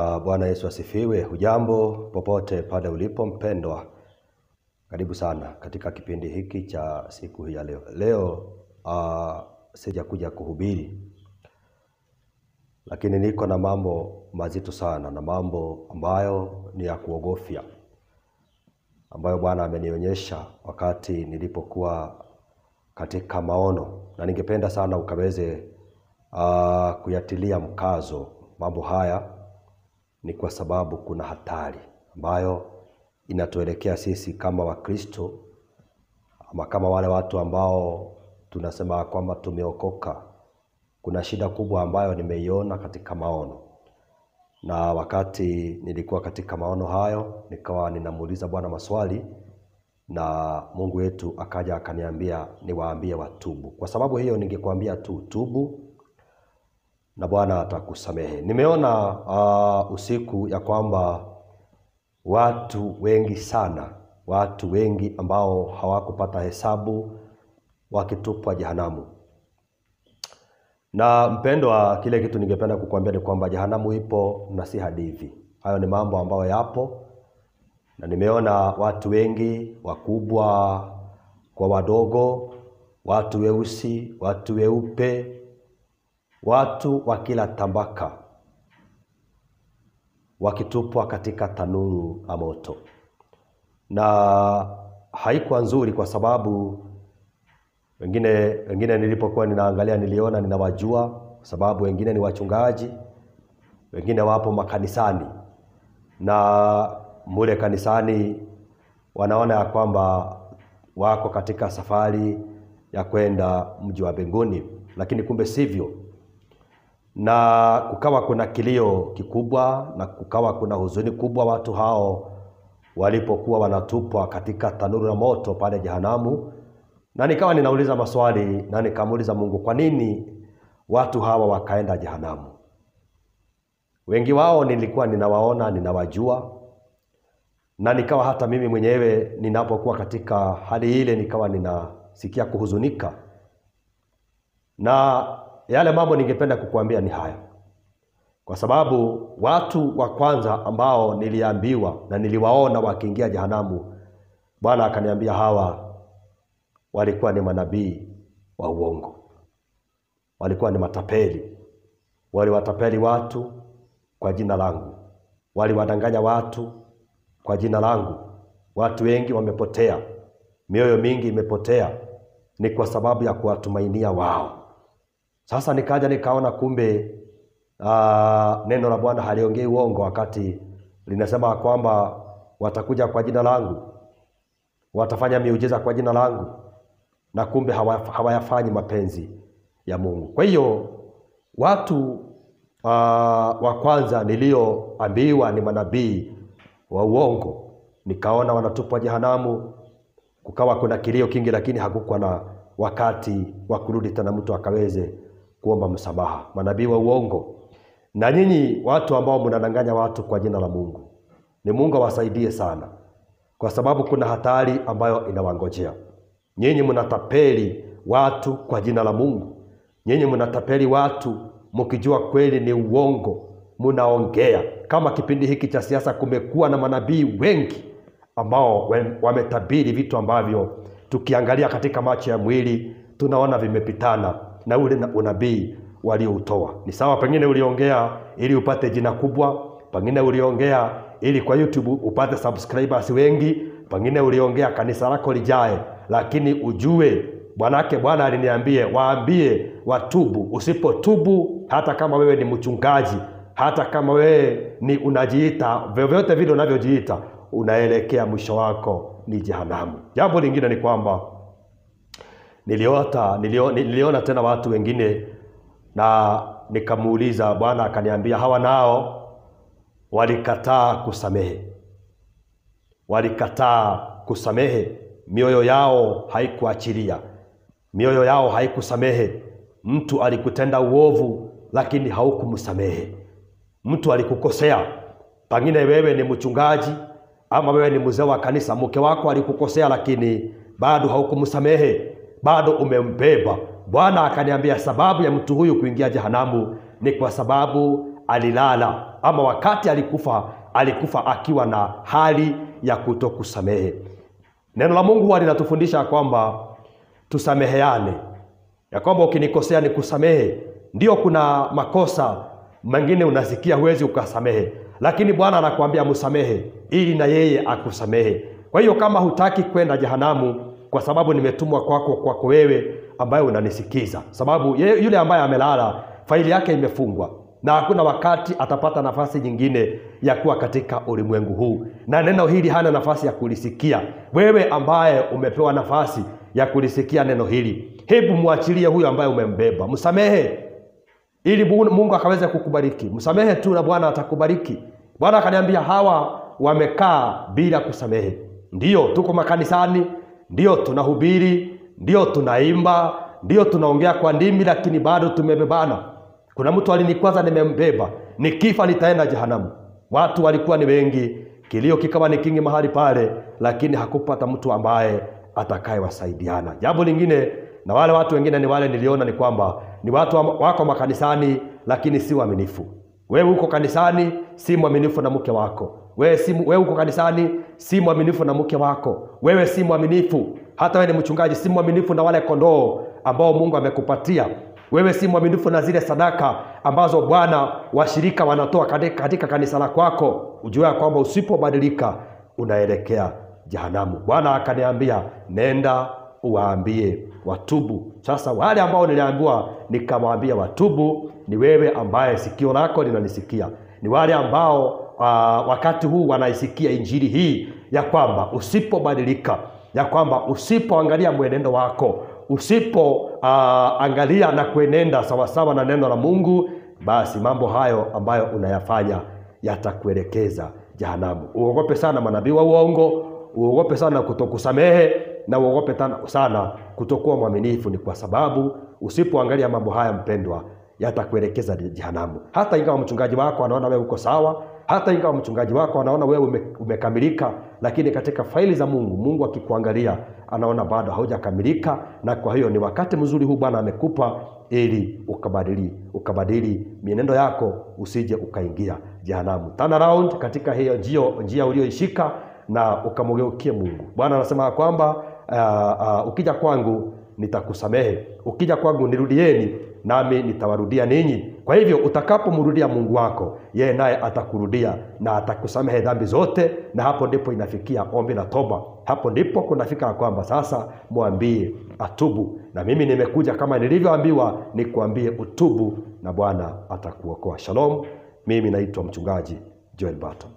Uh, Bwana Yesu asifiwe. Hujambo popote pale ulipo mpendwa, karibu sana katika kipindi hiki cha siku hii ya leo. Leo uh, sijakuja kuhubiri, lakini niko na mambo mazito sana na mambo ambayo ni ya kuogofya, ambayo Bwana amenionyesha wakati nilipokuwa katika maono, na ningependa sana ukaweze uh, kuyatilia mkazo mambo haya ni kwa sababu kuna hatari ambayo inatuelekea sisi kama Wakristo ama kama wale watu ambao tunasema kwamba tumeokoka. Kuna shida kubwa ambayo nimeiona katika maono, na wakati nilikuwa katika maono hayo nikawa ninamuuliza Bwana maswali, na Mungu wetu akaja akaniambia niwaambie watubu. Kwa sababu hiyo ningekwambia tu tubu na Bwana atakusamehe. Nimeona uh, usiku ya kwamba watu wengi sana, watu wengi ambao hawakupata hesabu wakitupwa jehanamu. Na mpendwa, kile kitu ningependa kukuambia ni kwamba jehanamu ipo na si hadithi. Hayo ni mambo ambayo yapo, na nimeona watu wengi wakubwa kwa wadogo, watu weusi, watu weupe watu wa kila tabaka wakitupwa katika tanuru la moto, na haikuwa nzuri kwa sababu wengine wengine nilipokuwa ninaangalia niliona ninawajua, kwa sababu wengine ni wachungaji, wengine wapo makanisani, na mule kanisani wanaona ya kwamba wako katika safari ya kwenda mji wa mbinguni, lakini kumbe sivyo na kukawa kuna kilio kikubwa na kukawa kuna huzuni kubwa watu hao walipokuwa wanatupwa katika tanuru la moto pale jehanamu, na nikawa ninauliza maswali na nikamuuliza Mungu, kwa nini watu hawa wakaenda jehanamu? Wengi wao nilikuwa ninawaona, ninawajua, na nikawa hata mimi mwenyewe ninapokuwa katika hali ile nikawa ninasikia kuhuzunika. Na yale mambo ningependa kukuambia ni haya, kwa sababu watu wa kwanza ambao niliambiwa na niliwaona wakiingia jehanamu, Bwana akaniambia hawa walikuwa ni manabii wa uongo, walikuwa ni matapeli, waliwatapeli watu kwa jina langu, waliwadanganya watu kwa jina langu. Watu wengi wamepotea, mioyo mingi imepotea, ni kwa sababu ya kuwatumainia wao. Sasa nikaja nikaona kumbe, uh, neno la Bwana haliongei uongo, wakati linasema kwamba watakuja kwa jina langu, watafanya miujiza kwa jina langu, na kumbe hawayafanyi mapenzi ya Mungu. Kwa hiyo watu uh, wa kwanza nilioambiwa ni manabii wa uongo, nikaona wanatupwa jehanamu, kukawa kuna kilio kingi, lakini hakukuwa na wakati wa kurudi tena mtu akaweze kuomba msamaha. Manabii wa uongo. Na nyinyi watu ambao mnadanganya watu kwa jina la Mungu, ni Mungu awasaidie sana, kwa sababu kuna hatari ambayo inawangojea nyinyi. Mnatapeli watu kwa jina la Mungu, nyinyi mnatapeli watu mkijua kweli ni uongo, mnaongea. Kama kipindi hiki cha siasa, kumekuwa na manabii wengi ambao wametabiri vitu ambavyo tukiangalia katika macho ya mwili tunaona vimepitana na ule unabii walioutoa. Ni sawa, pengine uliongea ili upate jina kubwa, pengine uliongea ili kwa YouTube upate subscribers wengi, pengine uliongea kanisa lako lijae, lakini ujue Bwanake Bwana aliniambie waambie watubu. Usipotubu, hata kama wewe ni mchungaji, hata kama wewe ni unajiita vyovyote vile unavyojiita, unaelekea mwisho wako ni jehanamu. Jambo lingine ni kwamba niliota nilio, niliona tena watu wengine na nikamuuliza Bwana akaniambia hawa nao walikataa kusamehe, walikataa kusamehe, mioyo yao haikuachilia, mioyo yao haikusamehe. Mtu alikutenda uovu, lakini haukumsamehe. Mtu alikukosea, pengine wewe ni mchungaji ama wewe ni mzee wa kanisa, mke wako alikukosea, lakini bado haukumsamehe bado umembeba. Bwana akaniambia sababu ya mtu huyu kuingia jehanamu ni kwa sababu alilala ama wakati alikufa, alikufa akiwa na hali ya kutokusamehe. Neno la Mungu huwa linatufundisha kwamba tusameheane, ya kwamba ukinikosea nikusamehe. Ndiyo, kuna makosa mengine unasikia huwezi ukasamehe, lakini Bwana anakuambia msamehe ili na yeye akusamehe. Kwa hiyo kama hutaki kwenda jehanamu, kwa sababu nimetumwa kwako kwako wewe ambaye unanisikiza, sababu yule ambaye amelala faili yake imefungwa na hakuna wakati atapata nafasi nyingine ya kuwa katika ulimwengu huu, na neno hili hana nafasi ya kulisikia. Wewe ambaye umepewa nafasi ya kulisikia neno hili, hebu mwachilie huyo ambaye umembeba, msamehe ili Mungu akaweze kukubariki. Msamehe tu na Bwana atakubariki. Bwana akaniambia hawa wamekaa bila kusamehe. Ndiyo tuko makanisani, ndiyo tunahubiri, ndio tunaimba, ndio tunaongea kwa ndimi, lakini bado tumebebana. Kuna mtu alinikwaza, nimembeba, nikifa nitaenda jehanamu. Watu walikuwa ni wengi, kilio kikawa ni kingi mahali pale, lakini hakupata mtu ambaye atakayewasaidiana. Jambo lingine na wale watu wengine ni wale niliona ni kwamba ni watu wako makanisani lakini si waaminifu. Wewe uko kanisani si mwaminifu na mke wako. Wewe si wewe uko kanisani si mwaminifu na mke wako. Wewe si mwaminifu, hata wewe ni mchungaji, si mwaminifu na wale kondoo ambao Mungu amekupatia. Wewe si mwaminifu na zile sadaka ambazo Bwana washirika wanatoa katika, kanisa la kwako. Ujue ya kwamba usipobadilika unaelekea jehanamu. Bwana akaniambia nenda uwaambie watubu. Sasa wale ambao niliambiwa nikawaambia watubu, ni wewe ambaye sikio lako linanisikia, ni wale ambao uh, wakati huu wanaisikia injili hii ya kwamba usipobadilika, ya kwamba usipoangalia mwenendo wako, usipoangalia uh, na kuenenda sawasawa na neno la Mungu, basi mambo hayo ambayo unayafanya yatakuelekeza jehanamu. Uogope sana manabii wa uongo, uogope sana kutokusamehe na uogope sana kutokuwa mwaminifu. Ni kwa sababu usipoangalia mambo haya, mpendwa, yatakuelekeza jehanamu. Hata ingawa mchungaji wako anaona wewe uko sawa, hata ingawa mchungaji wako anaona wewe ume, umekamilika, lakini katika faili za Mungu, Mungu akikuangalia anaona bado haujakamilika, na kwa hiyo ni wakati mzuri huu Bwana amekupa ili ukabadili ukabadili mienendo yako, usije ukaingia jehanamu. Turn katika hiyo njia, njia ulioishika na ukamgeukie Mungu. Bwana anasema kwamba uh, uh, ukija kwangu nitakusamehe, ukija kwangu nirudieni, nami nitawarudia ninyi. Kwa hivyo utakapomrudia Mungu wako, yeye naye atakurudia na atakusamehe dhambi zote, na hapo ndipo inafikia ombi la toba. Hapo ndipo kunafika kwamba sasa mwambie atubu, na mimi nimekuja kama nilivyoambiwa nikuambie utubu, na Bwana atakuokoa. Shalom, mimi naitwa mchungaji Joel Barton.